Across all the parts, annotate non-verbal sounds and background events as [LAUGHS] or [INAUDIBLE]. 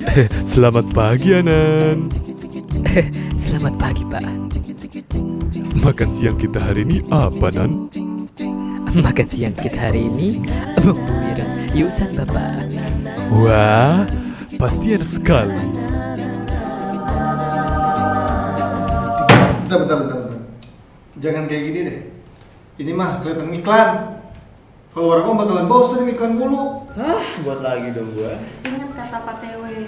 [LAUGHS] Selamat pagi, Anan. [LAUGHS] Selamat pagi, Pak. Makan siang kita hari ini apa, Nan? Makan siang kita hari ini bubur Yusan, Bapak. Wah, pasti enak sekali. Bentar, bentar, bentar, bentar. Jangan kayak gini deh. Ini mah kelihatan iklan. Follower aku bakalan bosan iklan mulu. Hah, buat lagi dong gua. Ingat kata Pak TW,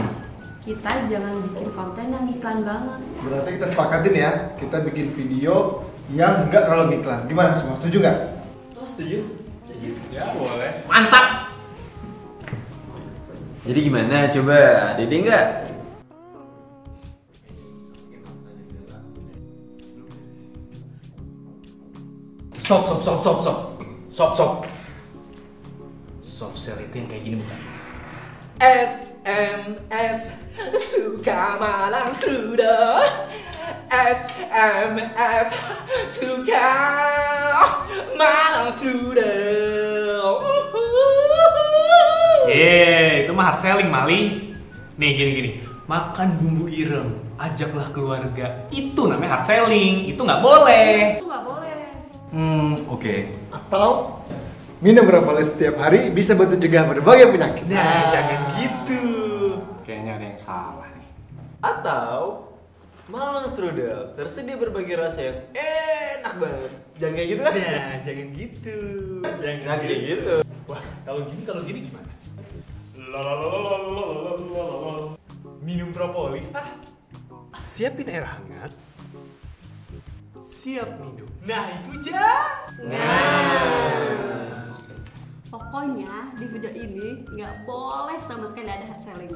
kita jangan bikin konten yang iklan banget. Berarti kita sepakatin ya, kita bikin video yang nggak terlalu iklan. Gimana semua? Setuju nggak? Oh, setuju? Setuju. Ya boleh. Mantap. Jadi gimana? Coba Dede nggak? Stop, stop, stop, stop, stop. Stop, stop. Soft sell itu yang kayak gini bukan? SMS suka malang sudah. SMS suka malang sudah. Yeay, itu mah hard selling Mali. Nih gini gini. Makan bumbu ireng, ajaklah keluarga. Itu namanya hard selling, itu nggak boleh. Itu nggak boleh. Hmm, oke. Atau Minum propolis setiap hari bisa bantu cegah berbagai penyakit. Nah, ah. jangan gitu. Kayaknya ada yang salah nih. Atau malang strudel tersedia berbagai rasa yang enak banget. Jangan kayak gitu kan? Nah, jangan gitu. Jangan, jangan gitu. gitu. Wah, kalau gini kalau gini gimana? Minum propolis ah. Siapin air hangat. Siap minum. Nah, itu aja. Nah. nah. Pokoknya di video ini nggak boleh sama sekali ada hard selling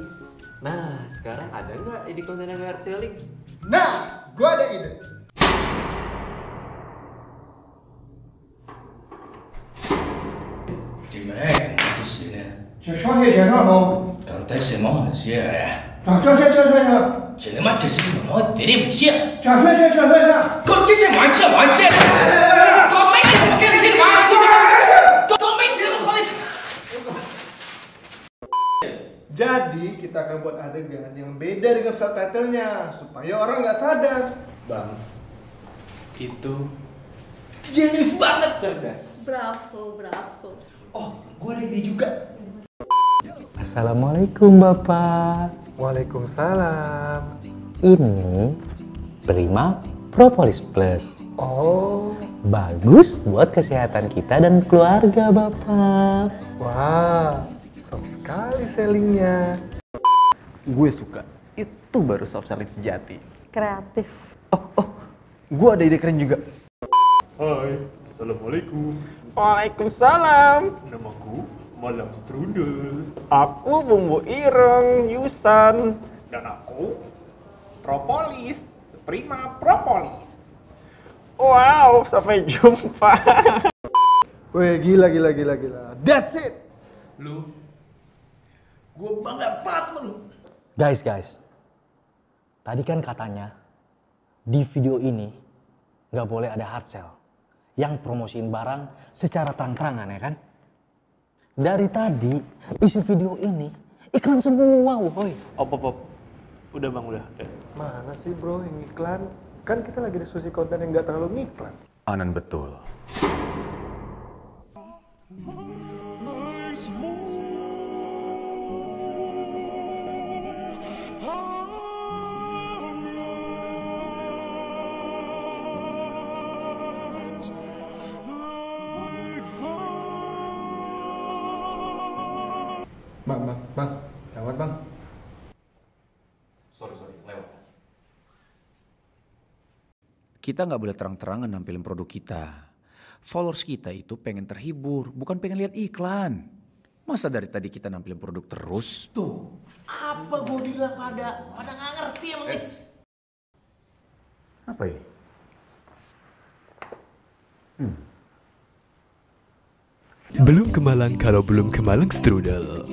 Nah, sekarang ada nggak ide konten yang hard selling? Nah, gua ada ide. Di sini. Jangan ya, jangan ya, mau. Sih ya. Jangan, jangan, jangan, jangan. Jangan sih. Jangan, jangan, jangan, jangan. Jadi kita akan buat adegan yang beda dengan subtitlenya supaya orang nggak sadar. Bang, itu jenius banget cerdas. Bravo, bravo. Oh, gue ada ide juga. Assalamualaikum, Bapak. Waalaikumsalam. Ini Prima Propolis Plus. Oh, Bagus buat kesehatan kita dan keluarga, Bapak. wah, soft sekali sellingnya. Gue suka. Itu baru soft selling sejati. Kreatif. Oh, oh. Gue ada ide keren juga. Hai, Assalamualaikum. Waalaikumsalam. Namaku Malam Strudel. Aku bumbu ireng, Yusan. Dan aku propolis, prima propolis. Wow, sampai jumpa. Weh, gila, gila, gila, gila. That's it. Lu, gue bangga banget sama lu. Guys, guys. Tadi kan katanya di video ini nggak boleh ada hard sell yang promosiin barang secara terang-terangan ya kan? Dari tadi isi video ini iklan semua, woi. Op, op, op. Udah bang, udah. udah. Mana sih bro yang iklan? Kan kita lagi diskusi konten yang nggak terlalu ngiklan. Anan betul. Bang, bang, bang, lewat bang. Sorry, sorry, lewat. Kita nggak boleh terang-terangan nampilin produk kita. Followers kita itu pengen terhibur, bukan pengen lihat iklan. Masa dari tadi kita nampilin produk terus? Tuh, apa gue bilang pada pada nggak ngerti emang it's. Apa ini? Belum kemalang kalau belum kemalang strudel.